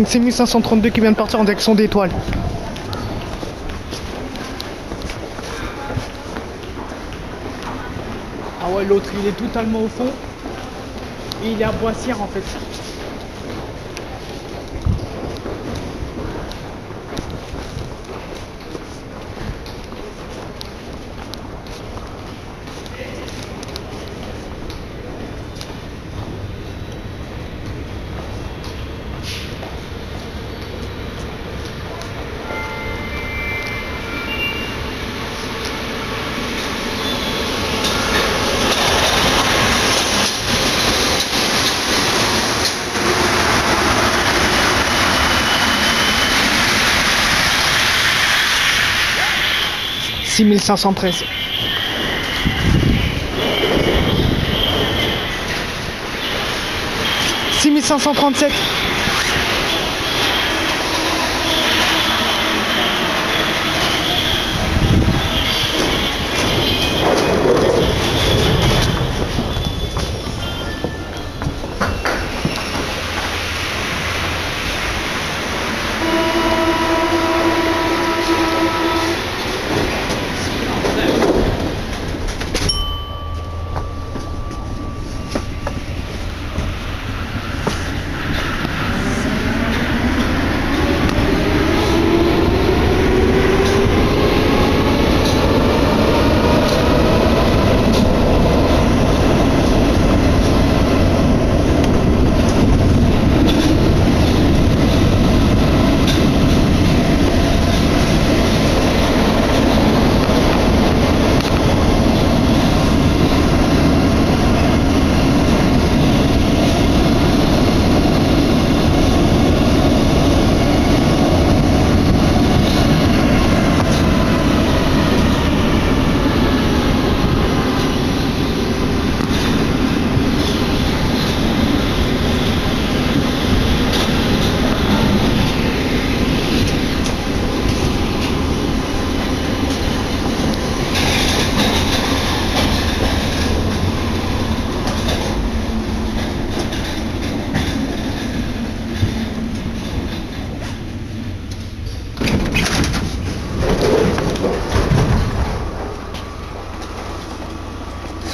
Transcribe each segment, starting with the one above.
Donc c'est 1532 qui vient de partir en direction d'étoiles. Ah ouais, l'autre il est totalement au fond. Et il est à Boissière en fait. Six mille cinq cent treize. Six mille cinq cent trente-sept.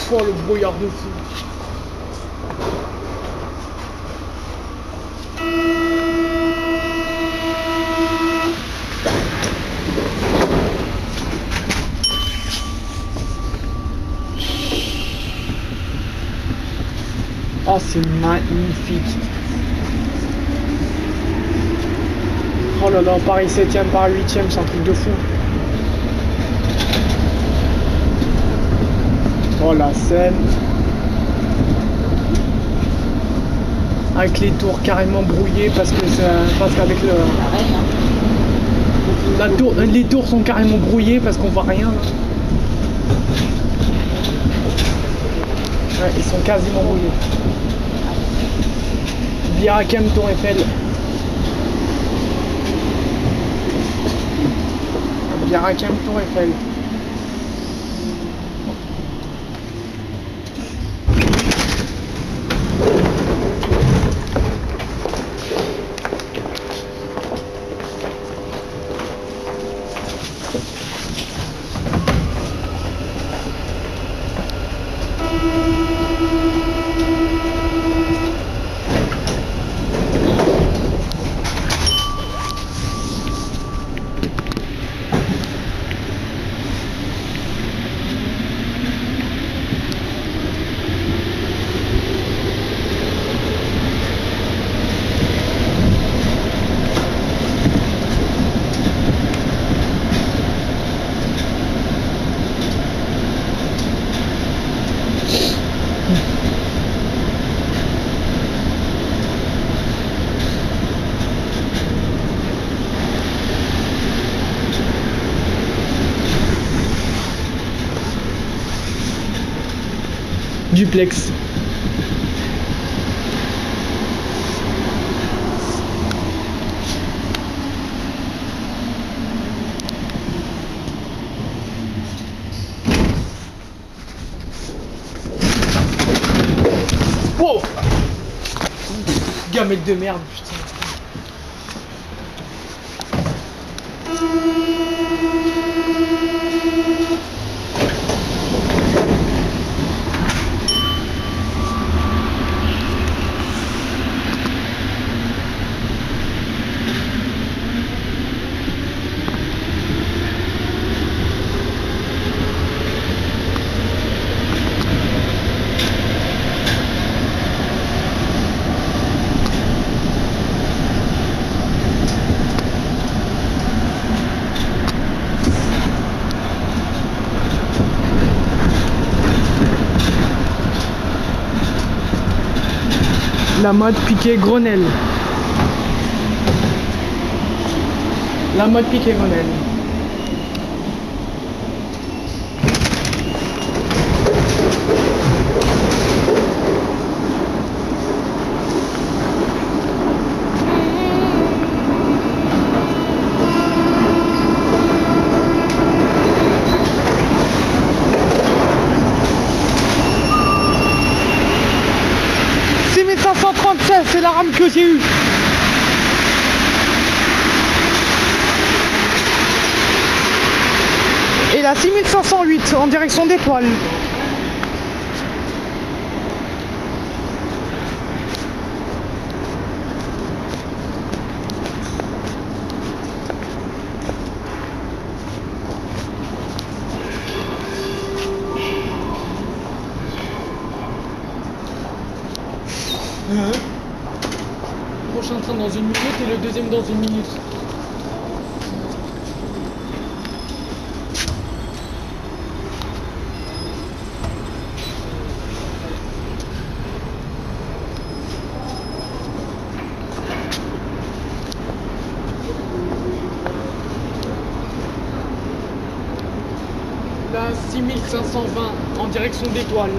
Oh le brouillard de fou. Oh c'est magnifique. Oh là là, Paris 7ème, Paris 8ème, c'est un truc de fou. Oh la scène. Avec les tours carrément brouillées parce que parce qu'avec le. Les tours sont carrément brouillées parce qu'on voit rien. Ils sont quasiment brouillés. Birakem, Tour Eiffel. Birakem, Tour Eiffel. Duplex. Wow Gamelle de merde, putain. La mode piqué Grenelle. La mode piqué Grenelle. c'est la rame que j'ai eue. Et la 6508 en direction d'étoile. Prochain train dans une minute et le deuxième dans une minute. La 6520 en direction d'étoile.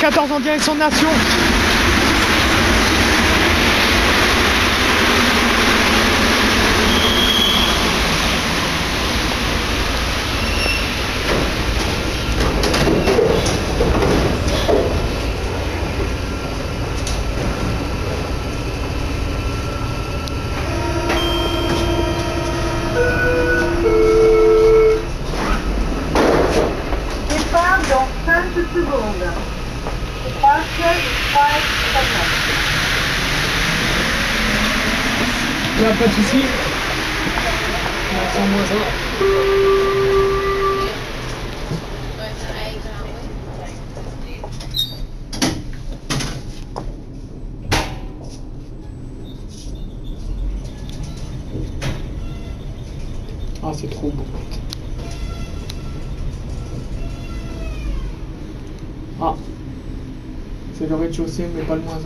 Quatorze en direction de Nation. Là, pas de soucis. Sans moi ça. Ah, c'est trop beau. Ah, c'est le rez-de-chaussée, mais pas le moins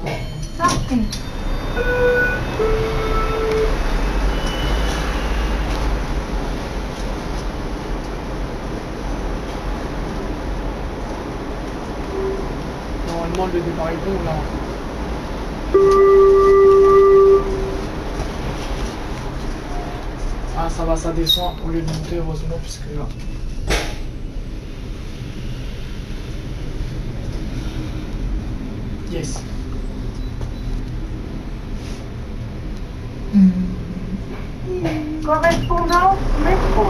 Parfait. Normalement, le départ est bon là. Ah, ça va, ça descend au lieu de monter, heureusement, puisque là. Yes. Correspondance métro.